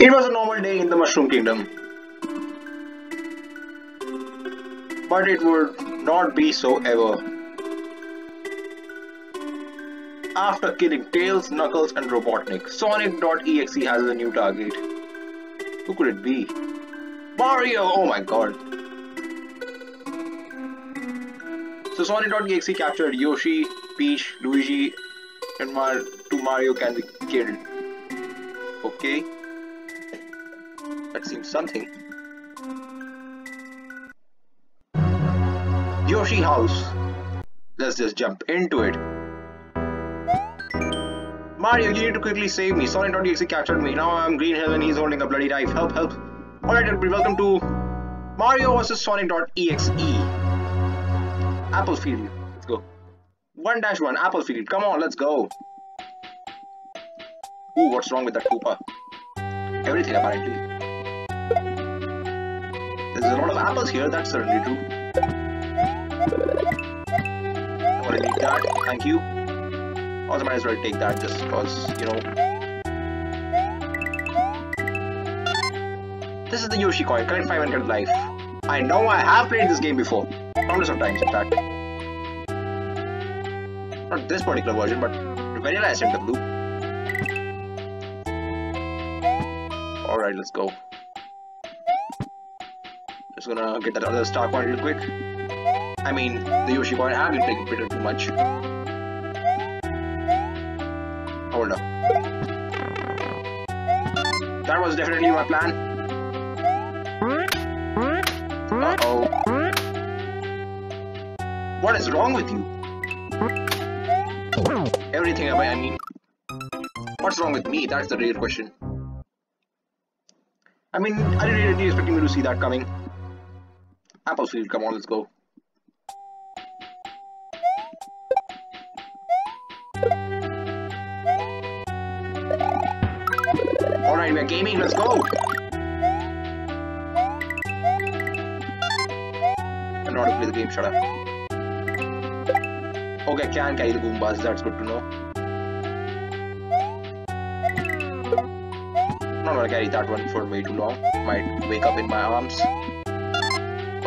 It was a normal day in the Mushroom Kingdom. But it would not be so ever. After killing Tails, Knuckles and Robotnik, Sonic.exe has a new target. Who could it be? Mario! Oh my god. So Sonic.exe captured Yoshi, Peach, Luigi, and Mar to Mario can be killed. Okay. Something. Yoshi house. Let's just jump into it. Mario, you need to quickly save me. Sonic.exe captured me. Now I'm Green Hill and he's holding a bloody knife. Help, help. Alright, everybody, welcome to Mario vs Sonic.exe. Applefield. Let's go. 1 dash 1, Applefield. Come on, let's go. Ooh, what's wrong with that Koopa? Everything, apparently. There's a lot of apples here, that's certainly true. I that, thank you. Also, might as well take that just because, you know. This is the Yoshi coin, collect 500 life. I know I have played this game before. Countless of times, in fact. Not this particular version, but Vanilla SMW. Alright, let's go. Just gonna get that other star coin real quick. I mean, the Yoshi coin, I've been playing pretty too much. Oh, Hold up. That was definitely my plan. Uh-oh. What is wrong with you? Everything I mean. What's wrong with me? That's the real question. I mean, I didn't really expecting me to see that coming. Come on, let's go. Alright, we're gaming, let's go! I how to play the game, shut up. Okay, can carry the Goombas, that's good to know. I'm not gonna carry that one for way too long. Might wake up in my arms.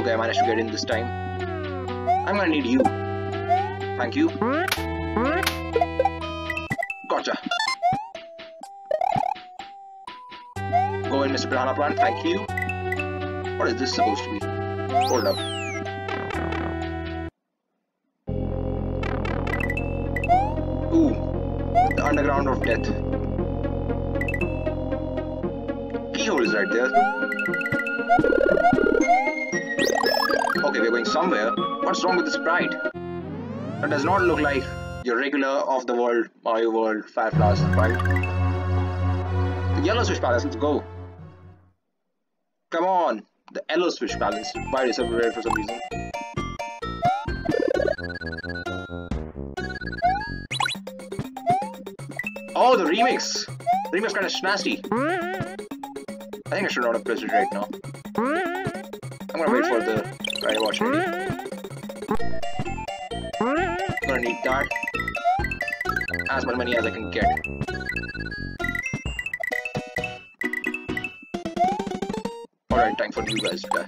Okay, I managed to get in this time. I'm gonna need you. Thank you. Gotcha. Go in, Mr. Piranha Plant. Thank you. What is this supposed to be? Hold up. Ooh. The underground of death. Keyhole is right there. Okay, we're going somewhere. What's wrong with the sprite? That does not look like your regular off-the-world Mario World Fireflies sprite. The yellow switch palace, let's go. Come on, the yellow switch palace. Why is everywhere for some reason? Oh, the remix! The remix kind of nasty. I think I should not have pressed it right now. I'm gonna wait for the right watch. I'm gonna need that. As much money as I can get. Alright, time for you guys to die.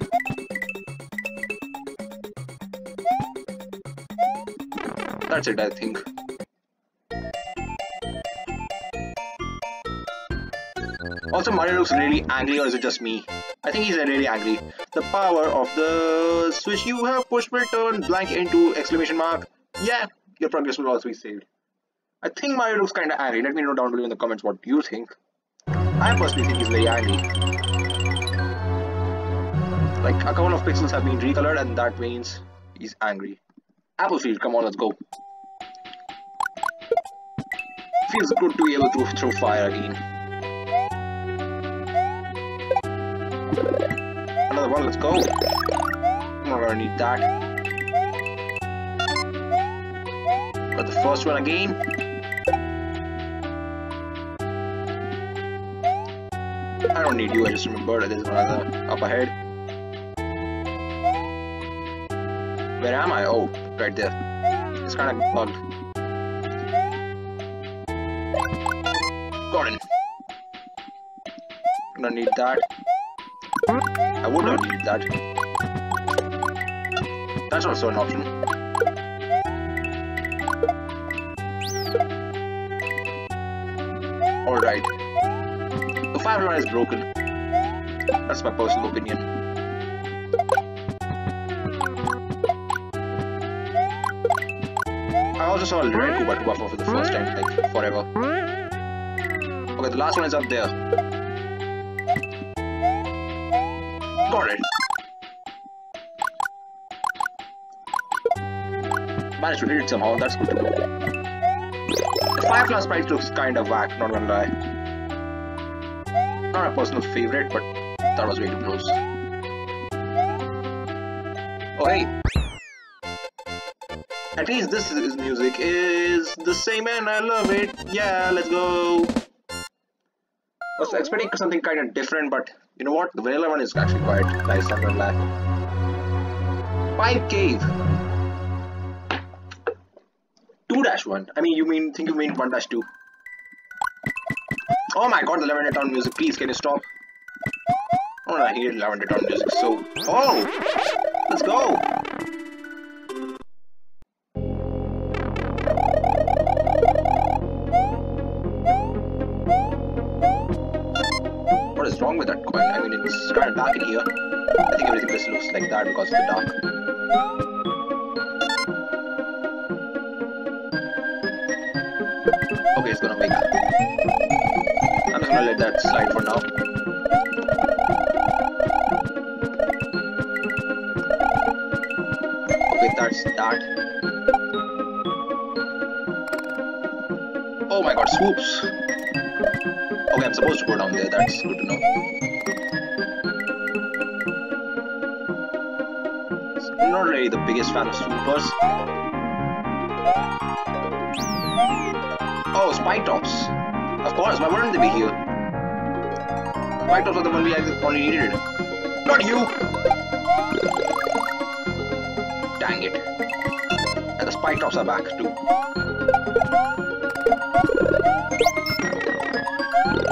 That's it, I think. Also, Mario looks really angry, or is it just me? I think he's really angry. The power of the switch you have pushed will turn blank into exclamation mark. Yeah, your progress will also be saved. I think Mario looks kinda angry. Let me know down below in the comments what you think. I personally think he's very angry. Like, a couple of pixels have been recolored and that means he's angry. Applefield, come on, let's go. Feels good to be able to throw fire again. Another one, let's go. I'm not gonna need that. Got the first one again. I don't need you, I just remembered there's another up ahead. Where am I? Oh, right there. It's kind of bugged. Got it. gonna need that. I would not need that. That's also an option. Alright. The fire line is broken. That's my personal opinion. I also saw a red Troopa for the first time, like forever. Okay, the last one is up there. Managed to hit it somehow, that's good. The Firefly sprite looks kind of whack, not gonna lie. Not a personal favorite, but that was way too close. Oh hey! At least this is music is the same and I love it. Yeah, let's go. Was expecting something kind of different, but you know what? The vanilla one is actually quite nice, I'm gonna lie. Cave. 2-1. I mean, you mean, think you mean 1-2. Oh my god, the Lavender Town music. Please, can you stop? Oh, I hate Lavender Town music so... Oh! Let's go! Of dark in here. I think everything just looks like that because of the dark. Okay, it's gonna make. I'm just gonna let that slide for now. Okay, that's that. Oh my god, swoops! Okay, I'm supposed to go down there, that's good to know. Not really the biggest fan of swoopers. Oh, spike tops. Of course, why wouldn't they be here? Spike tops are the one we actually only needed. Not you! Dang it. And the spike tops are back too.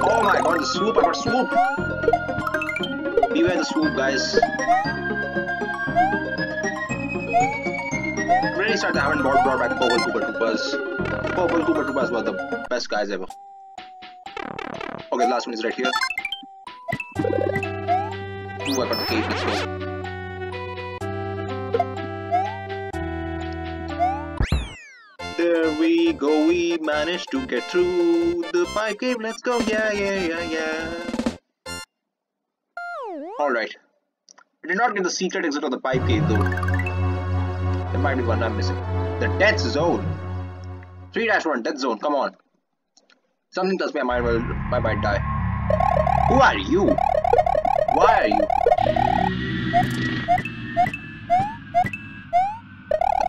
Oh my god, the swoop, I got swoop! Beware the swoop, guys. I haven't brought, brought back Purple Koopa Troopas. Purple Koopa Troopas were the best guys ever. Okay, last one is right here. Two weapon, okay, let's go. There we go, we managed to get through the pipe cave, let's go, yeah, yeah, yeah, yeah. Alright. I did not get the secret exit of the pipe cave though. Might one I'm missing. The death zone. 3-1, death zone, come on. Something tells me I might, well, I might die. Who are you? Why are you?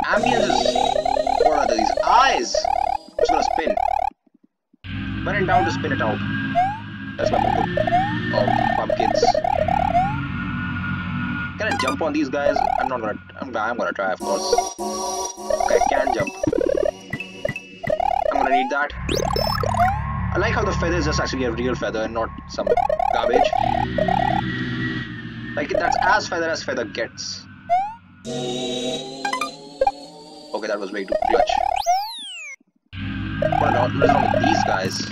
The ambience is... What are these? Eyes! Just gonna spin. When in doubt, to spin it out. That's my motto. Oh, pumpkins. Can I jump on these guys? I'm not gonna... I'm, gonna try, of course. Okay, I can jump. I'm gonna need that. I like how the feather is just actually a real feather and not some garbage. Like, that's as feather as feather gets. Okay, that was way too clutch. What is wrong with these guys?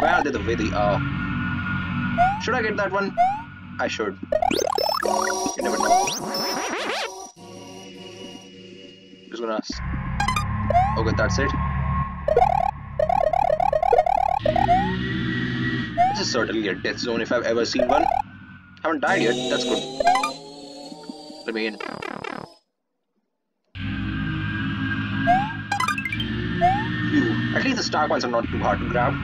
Where are they the way they are? Should I get that one? I should. Just gonna... Okay, that's it. This is certainly a death zone if I've ever seen one. Haven't died yet, that's good. Let me in. Phew. At least the star coins are not too hard to grab.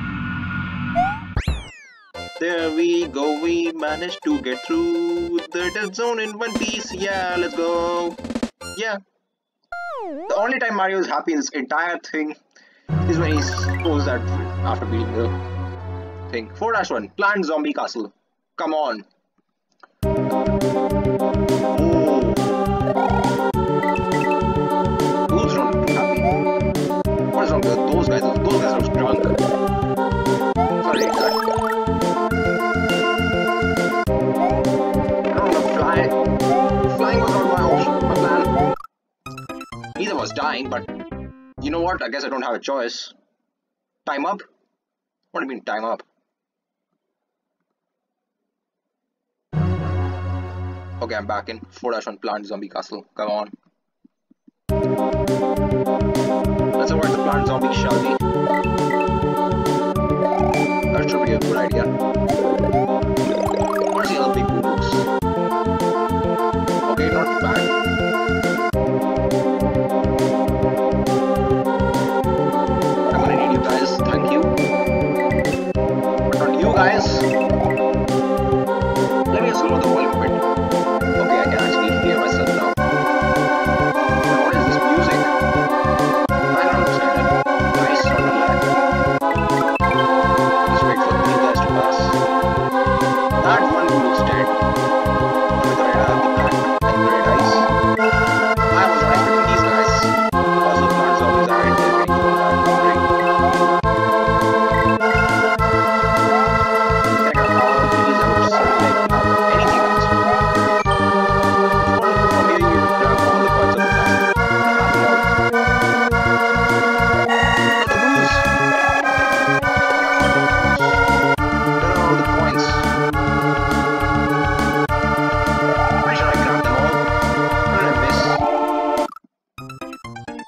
There we go, we managed to get through the death zone in one piece. Yeah, let's go. Yeah. The only time Mario is happy in this entire thing is when he goes that after beating the thing. 4-1, Plant Zombie Castle. Come on. I guess I don't have a choice. Time up? What do you mean time up? Okay, I'm back in 4-1 Plant Zombie Castle. Come on. Let's avoid the Plant Zombie, shall we? That should be a good idea.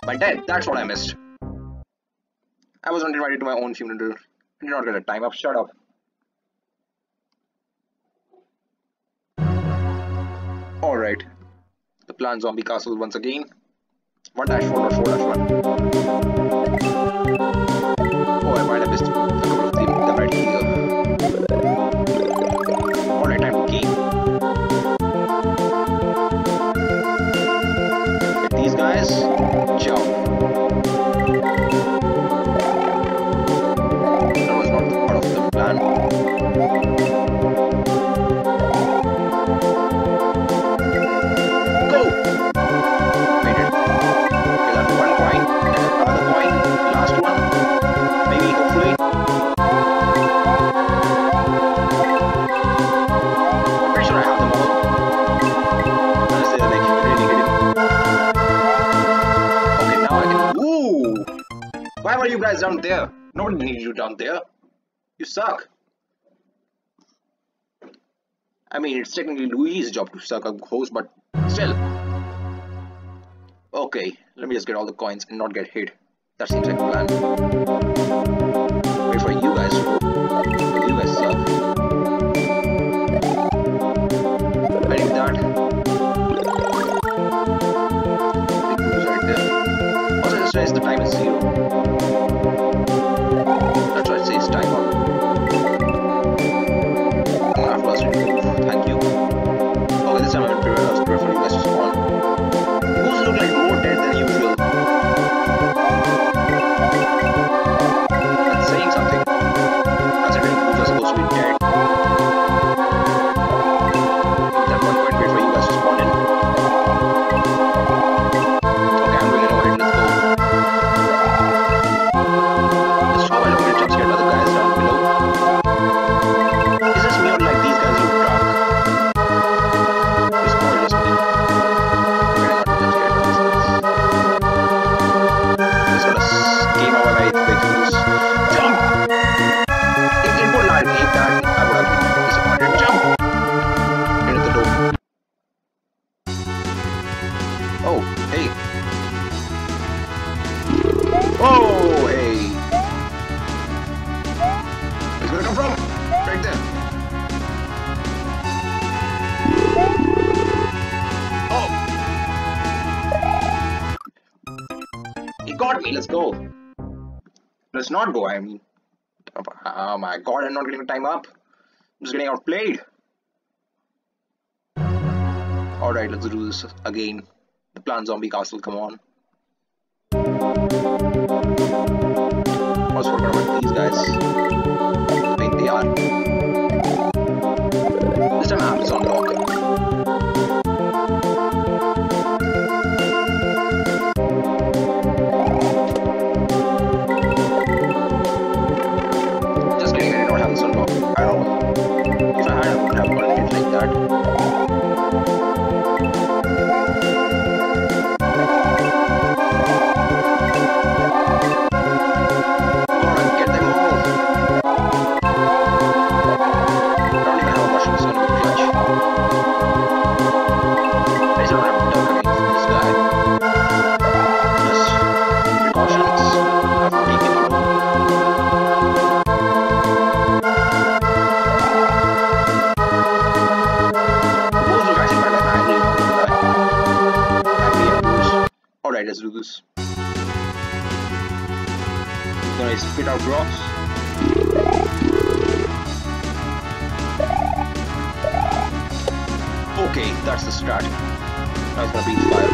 But then, that's what I missed. I was not invited to my own funeral. I did not get a time up. Shut up. Alright. The Plant Zombie Castle once again. 1-4.4-1. suck. I mean, it's technically Luigi's job to suck, a host, but still. Okay, let me just get all the coins and not get hit. That seems like a plan. Wait for you guys. You guys suck. Got me. Let's go. Let's not go. I mean, oh my god, I'm not getting time up. I'm just getting outplayed. Alright, let's do this again. The Plant Zombie Castle, come on. Also forgot about these guys. I mean, they are let's do this. gonna spit out rocks. Okay, that's the start. It's gonna breathe fire.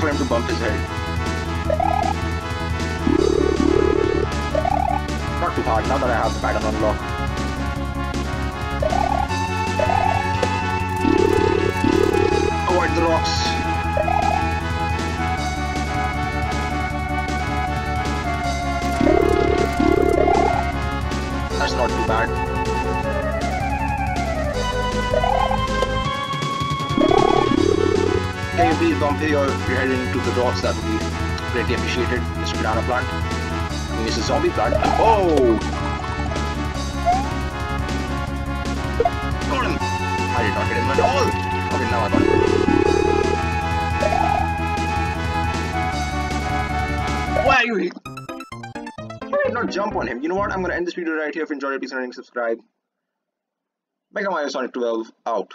For him to bump his head. Not too hard now that I have the pattern unlocked. Avoid the rocks. That's not too bad. You please bump your, your head into the rocks? That would be greatly appreciated, Mr. Banana Plant. A zombie plant. Oh! I did not him at all! Okay, now I got him. Why are you here? Why did not jump on him? You know what? I'm gonna end this video right here. If you enjoyed it, please like and subscribe. Mega Mario Sonic 12 out.